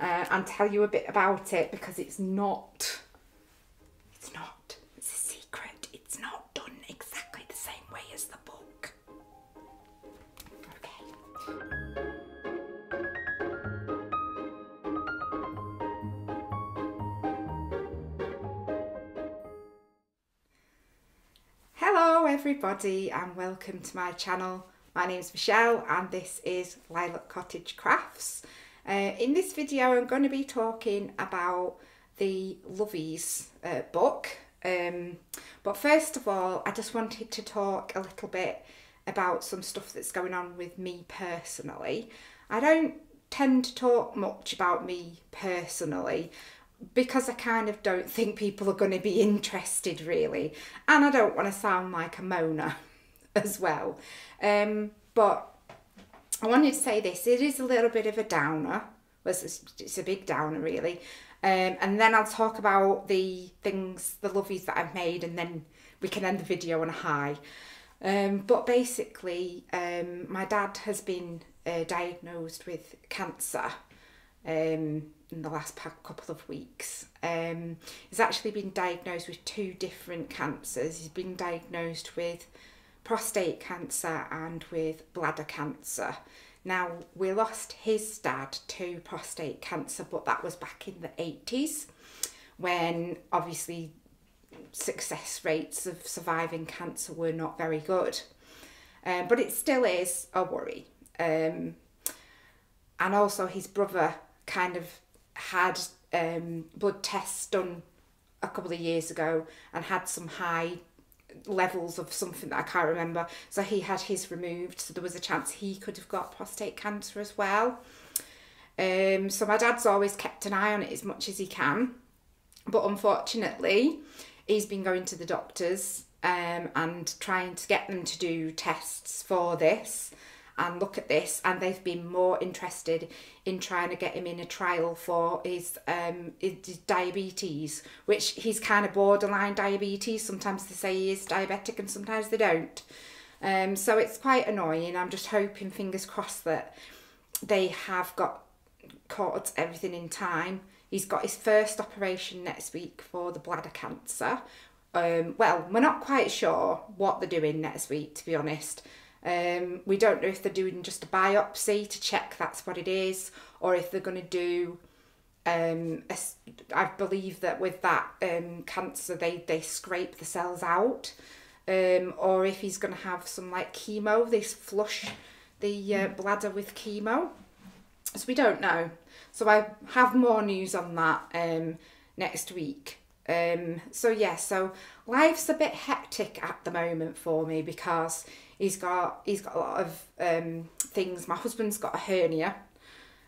uh, and tell you a bit about it because it's not, it's not, it's a secret. It's not done exactly the same way as the book. Okay. Hello everybody and welcome to my channel. My name is Michelle and this is Lilac Cottage Crafts. Uh, in this video I'm going to be talking about the Lovey's uh, book. Um, but first of all I just wanted to talk a little bit about some stuff that's going on with me personally. I don't tend to talk much about me personally because I kind of don't think people are going to be interested really, and I don't want to sound like a moaner as well. Um, but I wanted to say this: it is a little bit of a downer. It's, it's a big downer really. Um, and then I'll talk about the things, the lovies that I've made, and then we can end the video on a high. Um, but basically, um, my dad has been uh, diagnosed with cancer um, in the last couple of weeks. Um, he's actually been diagnosed with two different cancers. He's been diagnosed with prostate cancer and with bladder cancer. Now, we lost his dad to prostate cancer, but that was back in the 80s when obviously success rates of surviving cancer were not very good. Um, but it still is a worry. Um, and also, his brother kind of had um, blood tests done a couple of years ago and had some high levels of something that I can't remember. So he had his removed, so there was a chance he could have got prostate cancer as well. Um, so my dad's always kept an eye on it as much as he can, but unfortunately, he's been going to the doctors um, and trying to get them to do tests for this and look at this and they've been more interested in trying to get him in a trial for his um his diabetes which he's kind of borderline diabetes. Sometimes they say he is diabetic and sometimes they don't. Um so it's quite annoying. I'm just hoping fingers crossed that they have got caught everything in time. He's got his first operation next week for the bladder cancer. Um well we're not quite sure what they're doing next week to be honest um, we don't know if they're doing just a biopsy to check that's what it is, or if they're going to do. Um, a, I believe that with that um, cancer, they they scrape the cells out, um, or if he's going to have some like chemo, they flush the uh, bladder with chemo. So we don't know. So I have more news on that um, next week. Um, so yeah, so life's a bit hectic at the moment for me because He's got he's got a lot of um, things. My husband's got a hernia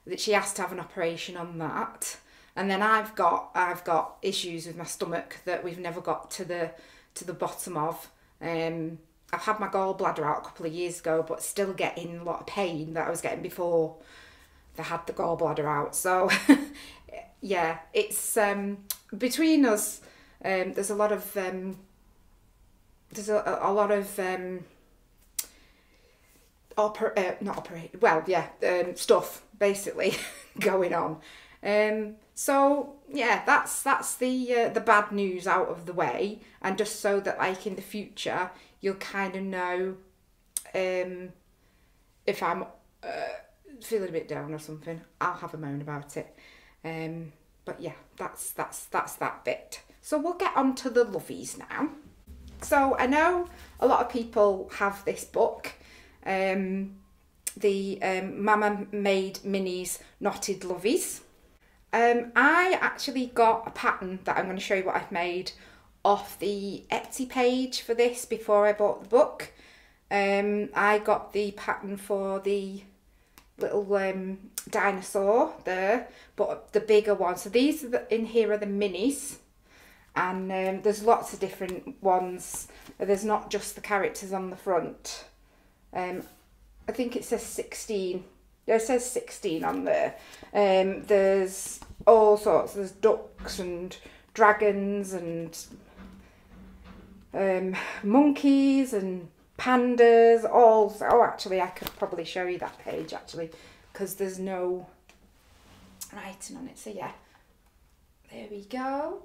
that she has to have an operation on that, and then I've got I've got issues with my stomach that we've never got to the to the bottom of. Um, I've had my gallbladder out a couple of years ago, but still getting a lot of pain that I was getting before they had the gallbladder out. So, yeah, it's um, between us. Um, there's a lot of um, there's a, a lot of um, oper- uh, not operate well yeah um, stuff basically going on. Um, so yeah that's that's the uh, the bad news out of the way and just so that like in the future you'll kind of know um, if I'm uh, feeling a bit down or something I'll have a moan about it. Um, but yeah that's that's that's that bit. So we'll get on to the lovies now. So I know a lot of people have this book um, the um, Mama Made Minis Knotted Lovies. Um, I actually got a pattern that I'm going to show you what I've made off the Etsy page for this before I bought the book. Um, I got the pattern for the little um, dinosaur there, but the bigger one. So these the, in here are the minis, and um, there's lots of different ones. There's not just the characters on the front. Um, I think it says 16. Yeah, it says 16 on there. Um, there's all sorts. There's ducks and dragons and um, monkeys and pandas. All. Oh, actually, I could probably show you that page actually, because there's no. writing on it. So yeah, there we go.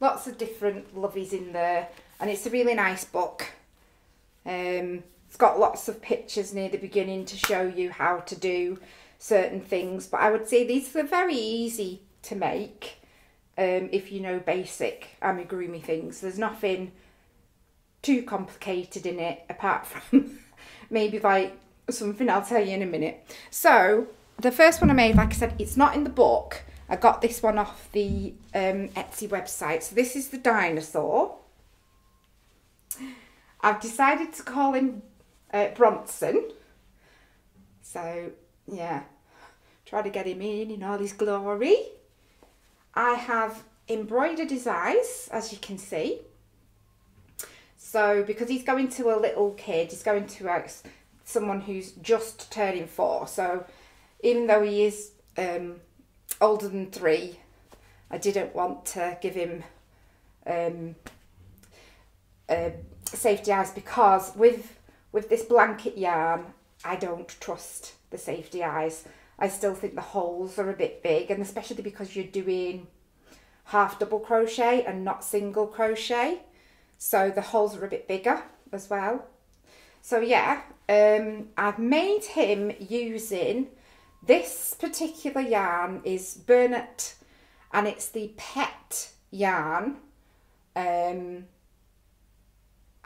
Lots of different lovies in there and it's a really nice book. Um, it's got lots of pictures near the beginning to show you how to do certain things but I would say these are very easy to make um, if you know basic amigurumi things. There's nothing too complicated in it apart from maybe like something I'll tell you in a minute. So the first one I made, like I said, it's not in the book. I got this one off the um, Etsy website. So this is the dinosaur. I've decided to call him uh, Bronson. So yeah, try to get him in in all his glory. I have embroidered his eyes, as you can see. So because he's going to a little kid, he's going to uh, someone who's just turning four. So even though he is um, older than three, I didn't want to give him um, uh, safety eyes because with with this blanket yarn, I don't trust the safety eyes. I still think the holes are a bit big and especially because you're doing half double crochet and not single crochet. So the holes are a bit bigger as well. So yeah, um, I've made him using this particular yarn is Bernat and it's the pet yarn. Um,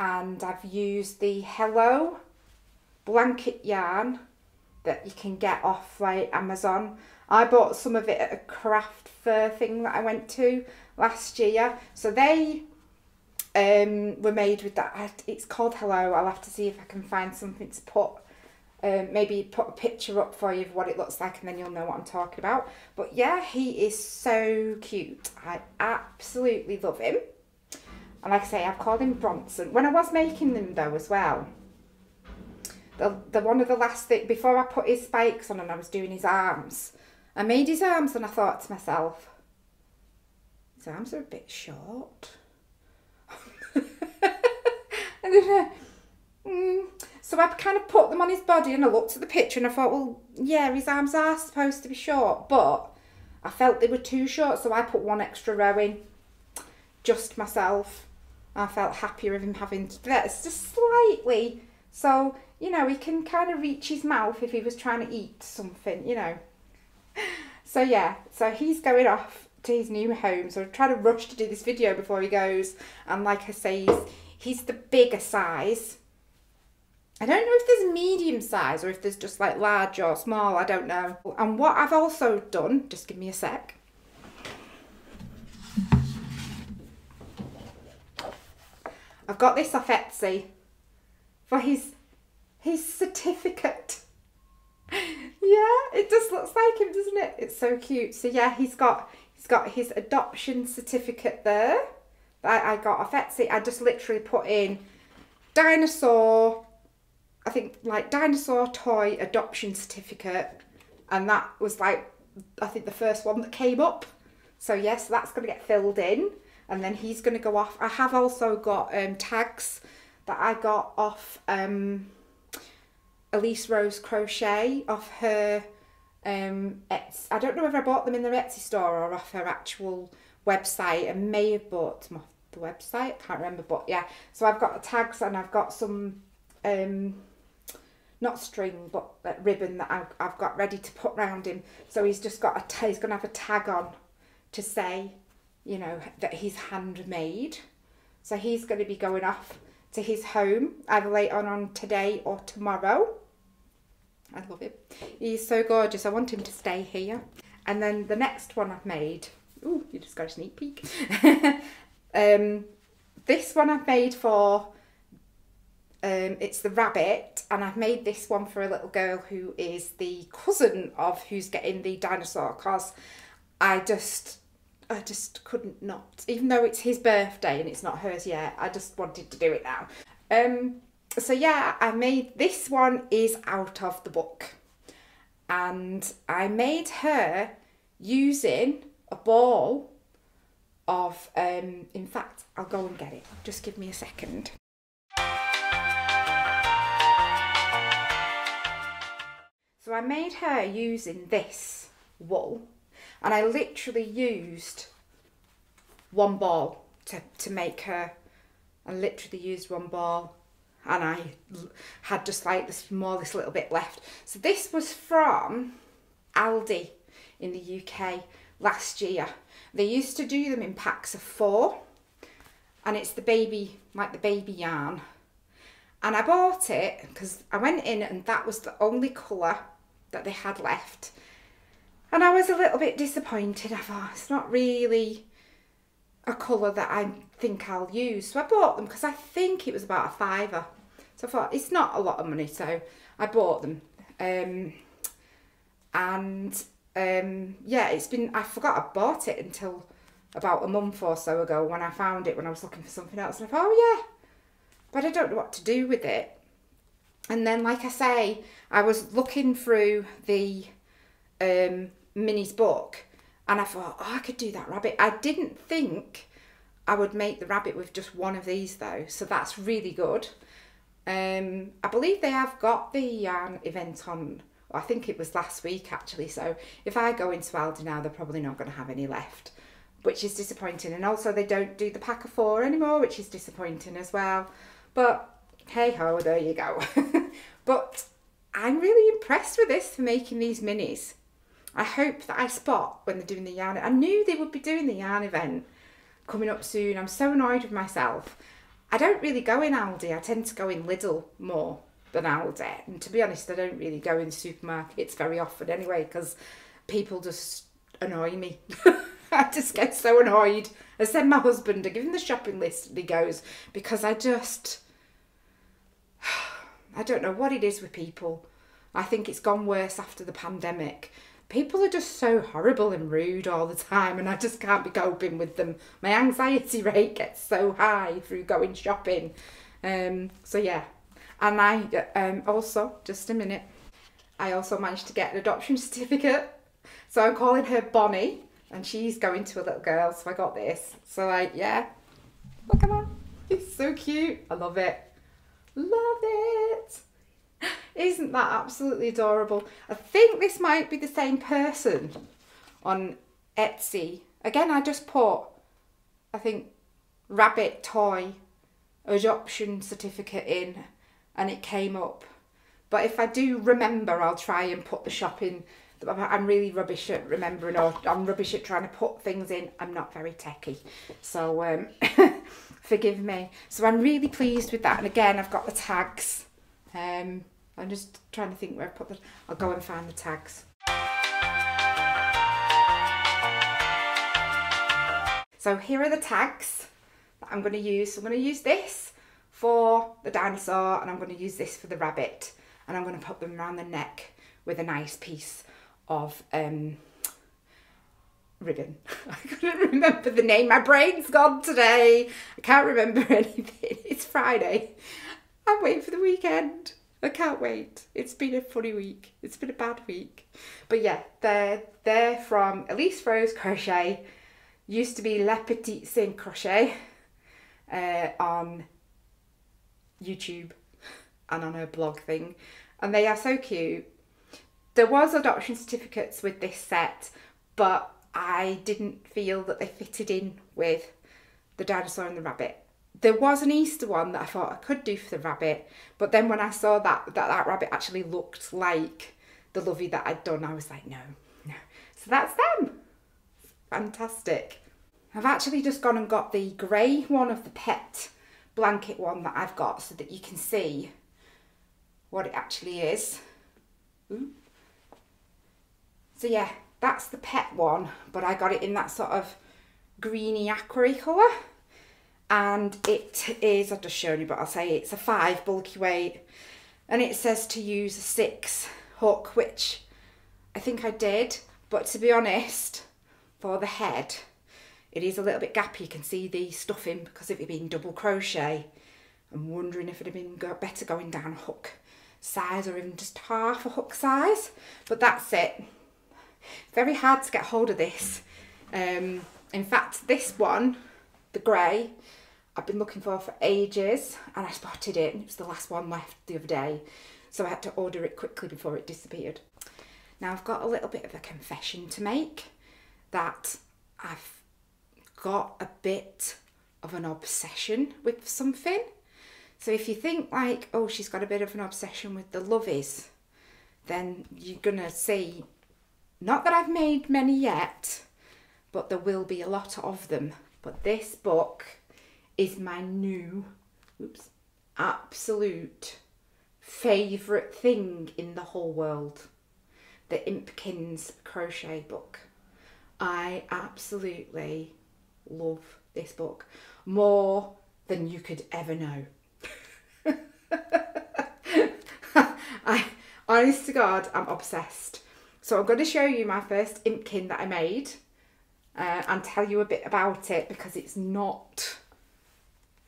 and I've used the Hello blanket yarn that you can get off like Amazon. I bought some of it at a craft fair thing that I went to last year. So they um, were made with that. It's called Hello. I'll have to see if I can find something to put. Um, maybe put a picture up for you of what it looks like and then you'll know what I'm talking about. But yeah, he is so cute. I absolutely love him. And like I say, I've called him Bronson. When I was making them though as well, the, the one of the last thing, before I put his spikes on and I was doing his arms, I made his arms and I thought to myself, his arms are a bit short. and then, uh, mm, so I kind of put them on his body and I looked at the picture and I thought, well, yeah, his arms are supposed to be short, but I felt they were too short, so I put one extra row in, just myself. I felt happier of him having that's just slightly. So, you know, he can kind of reach his mouth if he was trying to eat something, you know. So yeah, so he's going off to his new home. So I try to rush to do this video before he goes. And like I say, he's, he's the bigger size. I don't know if there's medium size or if there's just like large or small, I don't know. And what I've also done, just give me a sec. I've got this off Etsy for his his certificate. yeah, it just looks like him, doesn't it? It's so cute. So yeah, he's got he's got his adoption certificate there that I got off Etsy. I just literally put in dinosaur, I think like dinosaur toy adoption certificate, and that was like I think the first one that came up. So yes, that's going to get filled in and then he's going to go off. I have also got um, tags that I got off um, Elise Rose Crochet off her um, Etsy. I don't know if I bought them in the Etsy store or off her actual website. I may have bought them off the website, can't remember, but yeah. So I've got the tags and I've got some, um, not string, but uh, ribbon that I've, I've got ready to put round him. So he's just got a, he's going to have a tag on to say you know, that he's handmade. So he's going to be going off to his home either later on, on today or tomorrow. I love him. He's so gorgeous. I want him to stay here. And then the next one I've made, oh, you just got a sneak peek. um, this one I've made for, um, it's the rabbit, and I've made this one for a little girl who is the cousin of who's getting the dinosaur, because I just I just couldn't not, even though it's his birthday and it's not hers yet, I just wanted to do it now. Um, so yeah, I made, this one is out of the book. And I made her using a ball of, um, in fact, I'll go and get it. Just give me a second. So I made her using this wool and I literally used one ball to, to make her. I literally used one ball and I had just like this smallest little bit left. So this was from Aldi in the UK last year. They used to do them in packs of four and it's the baby, like the baby yarn. And I bought it because I went in and that was the only colour that they had left. And I was a little bit disappointed. I thought it's not really a colour that I think I'll use. So I bought them because I think it was about a fiver. So I thought it's not a lot of money, so I bought them. Um, and um, yeah, it's been, I forgot I bought it until about a month or so ago when I found it when I was looking for something else. And I thought, oh yeah, but I don't know what to do with it. And then, like I say, I was looking through the um, Minis book and I thought, oh, I could do that rabbit. I didn't think I would make the rabbit with just one of these though, so that's really good. Um, I believe they have got the yarn event on, I think it was last week actually, so if I go into Aldi now, they're probably not going to have any left, which is disappointing. And also they don't do the pack of four anymore, which is disappointing as well. But hey ho, there you go. but I'm really impressed with this for making these minis. I hope that I spot when they're doing the yarn. I knew they would be doing the yarn event coming up soon. I'm so annoyed with myself. I don't really go in Aldi. I tend to go in Lidl more than Aldi. And to be honest, I don't really go in supermarkets very often anyway because people just annoy me. I just get so annoyed. I send my husband, I give him the shopping list and he goes, because I just, I don't know what it is with people. I think it's gone worse after the pandemic people are just so horrible and rude all the time and I just can't be coping with them. My anxiety rate gets so high through going shopping. Um, so yeah. And I um, also, just a minute, I also managed to get an adoption certificate. So I'm calling her Bonnie and she's going to a little girl. So I got this. So like, yeah, look at her. It's so cute. I love it. Love it. Isn't that absolutely adorable? I think this might be the same person on Etsy. Again, I just put, I think, rabbit toy adoption certificate in and it came up. But if I do remember, I'll try and put the shopping. I'm really rubbish at remembering or I'm rubbish at trying to put things in. I'm not very techy. So um, forgive me. So I'm really pleased with that. And again, I've got the tags. Um, I'm just trying to think where I put the. I'll go and find the tags. So here are the tags that I'm going to use. I'm going to use this for the dinosaur and I'm going to use this for the rabbit and I'm going to put them around the neck with a nice piece of um, ribbon. I couldn't remember the name. My brain's gone today. I can't remember anything. It's Friday. I'm waiting for the weekend. I can't wait. It's been a funny week. It's been a bad week. But yeah, they're, they're from Elise Rose Crochet. Used to be Le Petit Saint Crochet uh, on YouTube and on her blog thing. And they are so cute. There was adoption certificates with this set, but I didn't feel that they fitted in with the dinosaur and the rabbit there was an Easter one that I thought I could do for the rabbit, but then when I saw that that, that rabbit actually looked like the lovey that I'd done, I was like, no, no. So that's them. Fantastic. I've actually just gone and got the grey one of the pet blanket one that I've got so that you can see what it actually is. Ooh. So yeah, that's the pet one, but I got it in that sort of greeny aquary colour and it is, I've just shown you, but I'll say it's a five bulky weight and it says to use a six hook, which I think I did, but to be honest, for the head, it is a little bit gappy. You can see the stuffing because it being double crochet. I'm wondering if it'd have been better going down a hook size or even just half a hook size, but that's it. Very hard to get hold of this. Um, in fact, this one, the grey, I've been looking for for ages and I spotted it and it was the last one left the other day. So I had to order it quickly before it disappeared. Now I've got a little bit of a confession to make that I've got a bit of an obsession with something. So if you think like, oh, she's got a bit of an obsession with the lovies, then you're gonna see, not that I've made many yet, but there will be a lot of them. But this book is my new, oops, absolute favourite thing in the whole world. The Impkins crochet book. I absolutely love this book more than you could ever know. I, honest to God, I'm obsessed. So I'm going to show you my first Impkin that I made uh, and tell you a bit about it because it's not,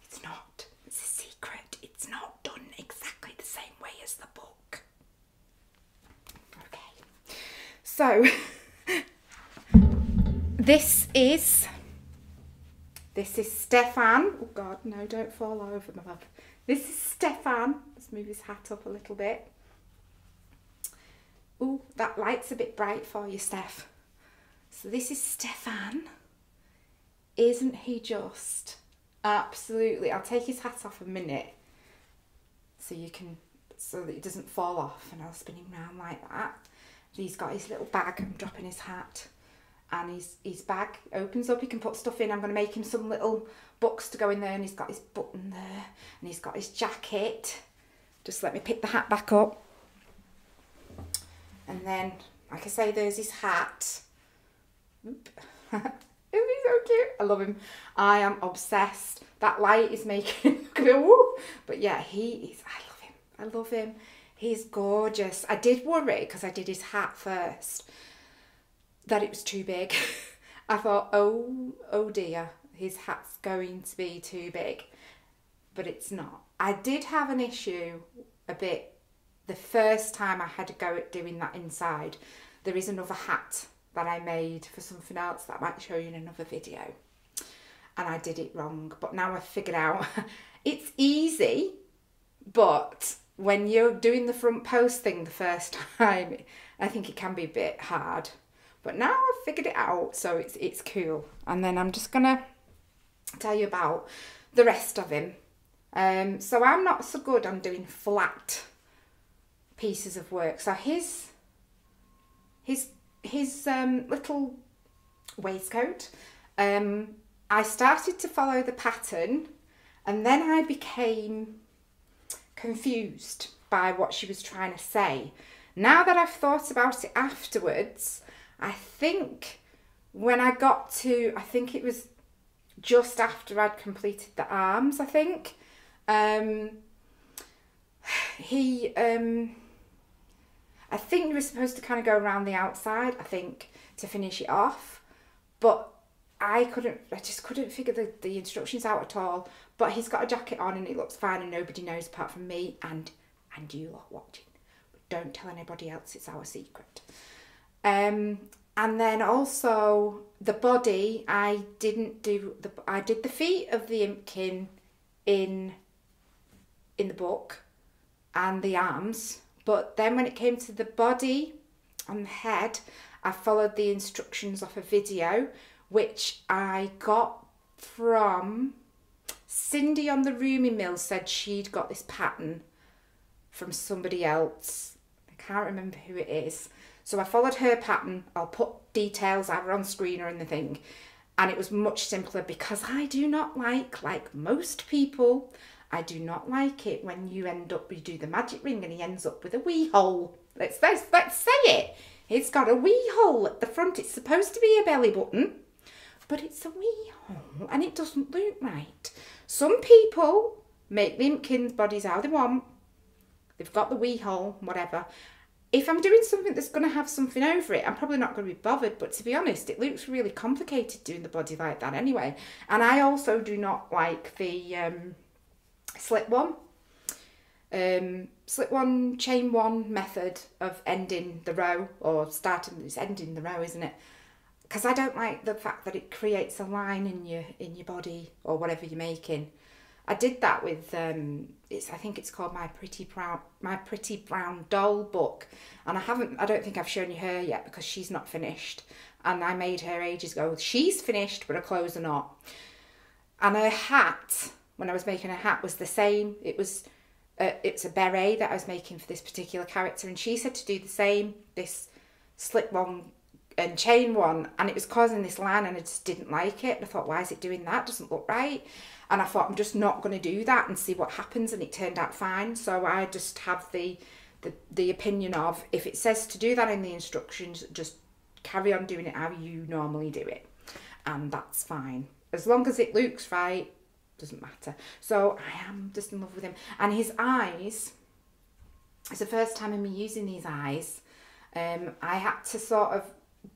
it's not, it's a secret. It's not done exactly the same way as the book. Okay, so this is, this is Stefan. Oh God, no, don't fall over, my love. This is Stefan. Let's move his hat up a little bit. Oh, that light's a bit bright for you, Steph. So this is Stefan. Isn't he just? Absolutely. I'll take his hat off a minute so you can, so that it doesn't fall off and I'll spin him round like that. He's got his little bag, I'm dropping his hat and his, his bag opens up, he can put stuff in. I'm going to make him some little books to go in there and he's got his button there and he's got his jacket. Just let me pick the hat back up. And then, like I say, there's his hat. Oop. Isn't so cute? I love him. I am obsessed. That light is making. But yeah, he is. I love him. I love him. He's gorgeous. I did worry because I did his hat first that it was too big. I thought, oh, oh dear, his hat's going to be too big. But it's not. I did have an issue a bit the first time I had to go at doing that inside. There is another hat that I made for something else that I might show you in another video. And I did it wrong. But now I've figured out it's easy, but when you're doing the front post thing the first time, I think it can be a bit hard. But now I've figured it out, so it's it's cool. And then I'm just gonna tell you about the rest of him. Um, so I'm not so good on doing flat pieces of work. So his his his um, little waistcoat. Um, I started to follow the pattern, and then I became confused by what she was trying to say. Now that I've thought about it afterwards, I think when I got to, I think it was just after I'd completed the arms, I think. Um, he, um, I think you were supposed to kind of go around the outside, I think, to finish it off. But I couldn't, I just couldn't figure the, the instructions out at all. But he's got a jacket on and it looks fine and nobody knows apart from me and, and you lot watching. But don't tell anybody else, it's our secret. Um, and then also the body, I didn't do the I did the feet of the Impkin in in the book and the arms, but then when it came to the body and the head, I followed the instructions off a video which I got from Cindy on the Roomy Mill said she'd got this pattern from somebody else. I can't remember who it is. So I followed her pattern. I'll put details either on screen or in the thing. And it was much simpler because I do not like, like most people, I do not like it when you end up, you do the magic ring and he ends up with a wee hole. Let's, let's, let's say it. It's got a wee hole at the front. It's supposed to be a belly button, but it's a wee hole and it doesn't look right. Some people make the Impkins bodies how they want. They've got the wee hole, whatever if I'm doing something that's going to have something over it, I'm probably not going to be bothered. But to be honest, it looks really complicated doing the body like that anyway. And I also do not like the um, slip one, um, slip one, chain one method of ending the row or starting, it's ending the row, isn't it? Because I don't like the fact that it creates a line in your in your body or whatever you're making. I did that with um, it's I think it's called my pretty brown my pretty brown doll book, and I haven't I don't think I've shown you her yet because she's not finished, and I made her ages ago. She's finished, but her clothes are not. And her hat when I was making her hat was the same. It was uh, it's a beret that I was making for this particular character, and she said to do the same. This slip one and chain one, and it was causing this line, and I just didn't like it. And I thought, why is it doing that? Doesn't look right. And I thought, I'm just not going to do that and see what happens. And it turned out fine. So I just have the the the opinion of if it says to do that in the instructions, just carry on doing it how you normally do it, and that's fine as long as it looks right doesn't matter. So I am just in love with him. And his eyes, it's the first time in me using these eyes. Um, I had to sort of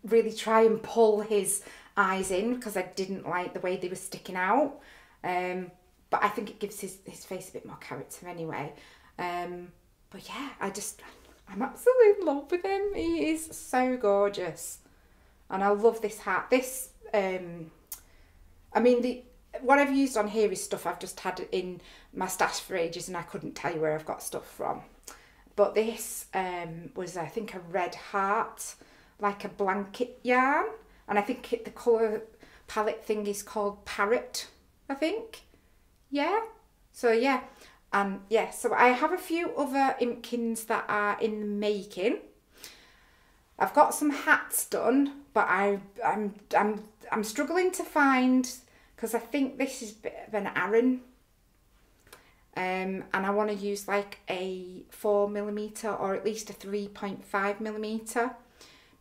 really try and pull his eyes in because I didn't like the way they were sticking out. Um, but I think it gives his, his face a bit more character anyway. Um, but yeah, I just, I'm absolutely in love with him. He is so gorgeous. And I love this hat. This, um, I mean, the what I've used on here is stuff I've just had in my stash for ages and I couldn't tell you where I've got stuff from. But this um, was, I think, a red heart, like a blanket yarn. And I think it, the colour palette thing is called Parrot, I think. Yeah. So, yeah. And yeah, so I have a few other Impkins that are in the making. I've got some hats done, but I, I'm, I'm, I'm struggling to find because I think this is a bit of an Aran um, and I want to use like a 4 millimeter or at least a 3.5 millimeter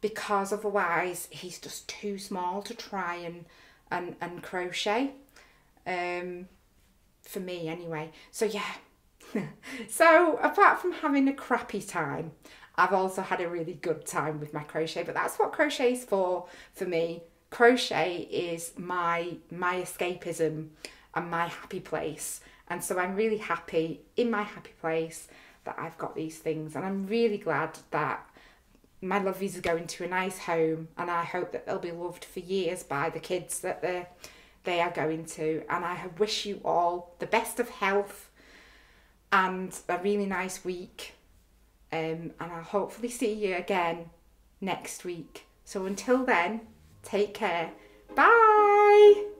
because otherwise he's just too small to try and and, and crochet. Um, for me anyway. So yeah. So apart from having a crappy time I've also had a really good time with my crochet but that's what crochet is for for me. Crochet is my my escapism and my happy place. And so I'm really happy in my happy place that I've got these things. And I'm really glad that my lovies are going to a nice home and I hope that they'll be loved for years by the kids that they they are going to and I wish you all the best of health and a really nice week um, and I'll hopefully see you again next week so until then Take care. Bye.